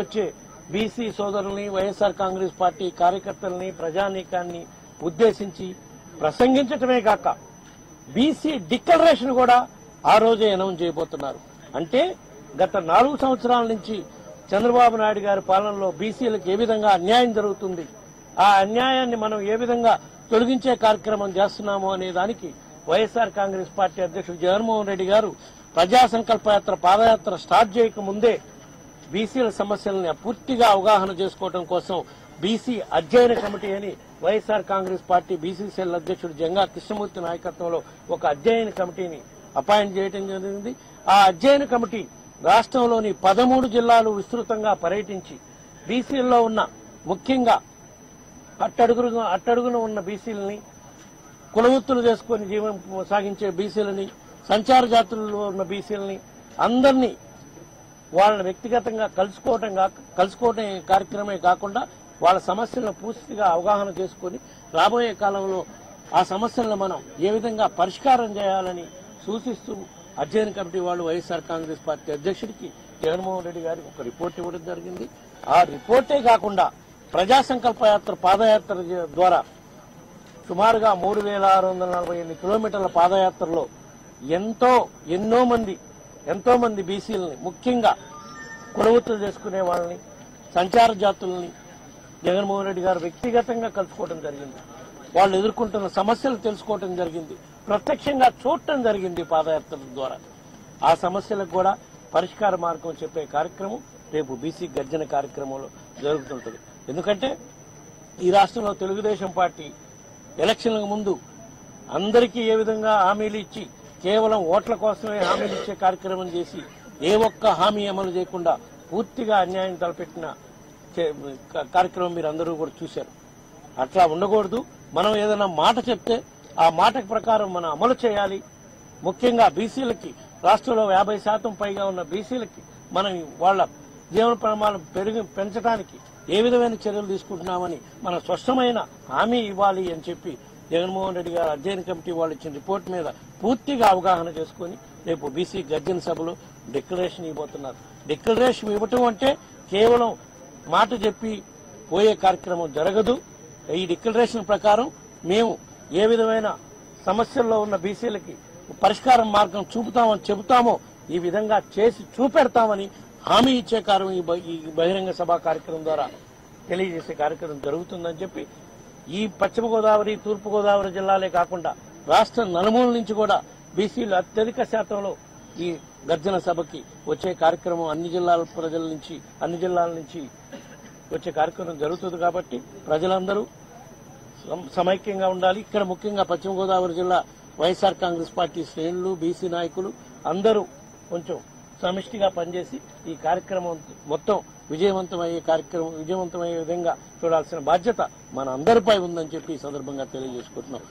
వచ్చే బీసీ సోదరుల్ని వైఎస్ఆర్ కాంగ్రెస్ పార్టీ కార్యకర్తల్ని ప్రజానీకాన్ని ఉద్దేశించి ప్రసంగించటమే కాక బీసీ డిక్లరేషన్ కూడా ఆ రోజే అనౌన్స్ చేయబోతున్నారు. అంటే గత నాలుగు సంవత్సరాల నుంచి చంద్రబాబు నాయుడు గారి పాలనలో బీసీలకు ఏ విధంగా అన్యాయం జరుగుతుంది ఆ అన్యాయాన్ని మనం ఏ విధంగా తొలగించే కార్యక్రమం చేస్తున్నాము అనే దానికి వైఎస్ఆర్ కాంగ్రెస్ పార్టీ అధ్యక్షుడు జగన్మోహన్ రెడ్డి గారు ప్రజా సంకల్ప యాత్ర పాదయాత్ర స్టార్ట్ చేయక ముందే బీసీల సమస్యలను పూర్తిగా అవగాహన చేసుకోవడం కోసం బీసీ అధ్యయన కమిటీ అని YSR Congress party BC cell అధ్యక్షుడు జంగా కృష్ణమూర్తి నాయకత్వంలో ఒక అధ్యయన కమిటీని అపాయింట్ చేయడం జరిగింది. ఆ అధ్యయన కమిటీ రాష్ట్రంలోని పదమూడు జిల్లాలు విస్తృతంగా పర్యటించి బీసీల్లో ఉన్న ముఖ్యంగా అట్టడుగున అట్టడుగున ఉన్న బీసీలని కులవృత్తులు చేసుకుని జీవనం సాగించే బీసీలని సంచార జాతుల్లో ఉన్న బీసీలని అందరినీ వాళ్ళని వ్యక్తిగతంగా కలుసుకోవటం కలుసుకోవటం కార్యక్రమే కాకుండా వాళ్ళ సమస్యలను పూర్తిగా అవగాహన చేసుకొని రాబోయే కాలంలో ఆ సమస్యలను మనం ఏ విధంగా పరిష్కారం చేయాలని సూచిస్తూ అధ్యయన కమిటీ వాళ్ళు వైఎస్ఆర్ కాంగ్రెస్ పార్టీ అధ్యక్షుడికి జగన్మోహన్ రెడ్డి గారికి ఒక రిపోర్ట్ ఇవ్వడం జరిగింది. ఆ రిపోర్టే కాకుండా ప్రజా సంకల్ప యాత్ర పాదయాత్ర ద్వారా సుమారుగా మూడు వేల ఆరు వందల నలభై ఎనిమిది కిలోమీటర్ల పాదయాత్రలో ఎంతో ఎన్నో మంది ఎంతో మంది బీసీలని ముఖ్యంగా కులవృత్తులు చేసుకునే వాళ్ళని సంచార జాతుల్ని జగన్మోహన్ రెడ్డి గారు వ్యక్తిగతంగా కలుసుకోవడం జరిగింది. వాళ్ళు ఎదుర్కొంటున్న సమస్యలు తెలుసుకోవడం జరిగింది. ప్రత్యక్షంగా చూడటం జరిగింది పాదయాత్రల ద్వారా. ఆ సమస్యలకు కూడా పరిష్కార మార్గం చెప్పే కార్యక్రమం రేపు బీసీ గర్జన కార్యక్రమంలో జరుగుతుంటుంది. ఎందుకంటే ఈ రాష్ట్రంలో తెలుగుదేశం పార్టీ ఎలక్షన్లకు ముందు అందరికీ ఏ విధంగా హామీలు ఇచ్చి కేవలం ఓట్ల కోసమే హామీలు ఇచ్చే కార్యక్రమం చేసి ఏ ఒక్క హామీ అమలు చేయకుండా పూర్తిగా అన్యాయం తలపెట్టిన కార్యక్రమం మీరు అందరూ కూడా చూశారు. అట్లా ఉండకూడదు. మనం ఏదైనా మాట చెప్తే ఆ మాట ప్రకారం మనం అమలు చేయాలి. ముఖ్యంగా బీసీలకి రాష్ట్రంలో యాభై శాతం పైగా ఉన్న బీసీలకి మనం వాళ్ళ జీవన ప్రమాణం పెరిగి పెంచడానికి ఏ విధమైన చర్యలు తీసుకుంటున్నామని మన స్పష్టమైన హామీ ఇవ్వాలి అని చెప్పి జగన్మోహన్ రెడ్డి గారు అధ్యయన కమిటీ వాళ్ళు ఇచ్చిన రిపోర్ట్ మీద పూర్తిగా అవగాహన చేసుకుని రేపు బీసీ గర్జన సభలో డిక్లరేషన్ ఇవ్వబోతున్నారు. డిక్లరేషన్ ఇవ్వటం అంటే కేవలం మాట చెప్పి పోయే కార్యక్రమం జరగదు. ఈ డిక్లరేషన్ ప్రకారం మేము ఏ విధమైన సమస్యల్లో ఉన్న బీసీలకి పరిష్కారం మార్గం చూపుతామని చెబుతామో ఈ విధంగా చేసి చూపెడతామని హామీ ఇచ్చే కార్యం ఈ ఈ బహిరంగ సభ కార్యక్రమం ద్వారా తెలియజేసే కార్యక్రమం జరుగుతుందని చెప్పి ఈ పశ్చిమ గోదావరి తూర్పు గోదావరి జిల్లాలే కాకుండా రాష్ట్ర నలుమూల నుంచి కూడా బీసీలు అత్యధిక శాతంలో ఈ గర్జన సభకి వచ్చే కార్యక్రమం అన్ని జిల్లాల ప్రజల నుంచి అన్ని జిల్లాల నుంచి వచ్చే కార్యక్రమం జరుగుతుంది కాబట్టి ప్రజలందరూ సమ- సమైక్యంగా ఉండాలి. ఇక్కడ ముఖ్యంగా పశ్చిమ గోదావరి జిల్లా వైఎస్ఆర్ కాంగ్రెస్ పార్టీ శ్రేణులు బీసీ నాయకులు అందరూ కొంచెం సమిష్టిగా పనిచేసి ఈ కార్యక్రమం మొత్తం విజయవంతమయ్యే కార్యక్రమం విజయవంతమయ్యే విధంగా చూడాల్సిన బాధ్యత మన అందరిపై ఉందని చెప్పి ఈ సందర్భంగా తెలియజేసుకుంటున్నాం.